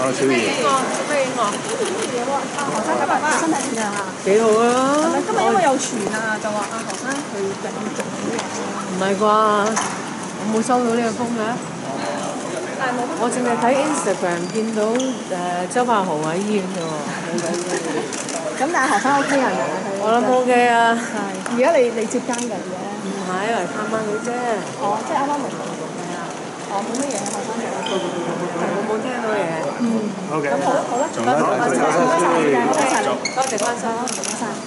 啊，小儀。邊個？咩影我？嘢喎，阿何生今日身體點樣啊？幾好啊！今日因為有傳啊，就話阿何生佢病重唔係啩？我冇收到呢個風嘅。但係冇我淨係睇 Instagram 見到誒周柏豪喺醫院嘅喎，咁但係何生 OK 人嚟嘅佢。我諗 OK 啊。係。而家你你接更㗎而家？唔係嚟探下佢啫。哦，即係啱啱嚟到。係啊。哦，冇乜嘢，何生就。好嘅。咁好啦，好啦，仲有一個多謝多謝，多謝你，多謝關。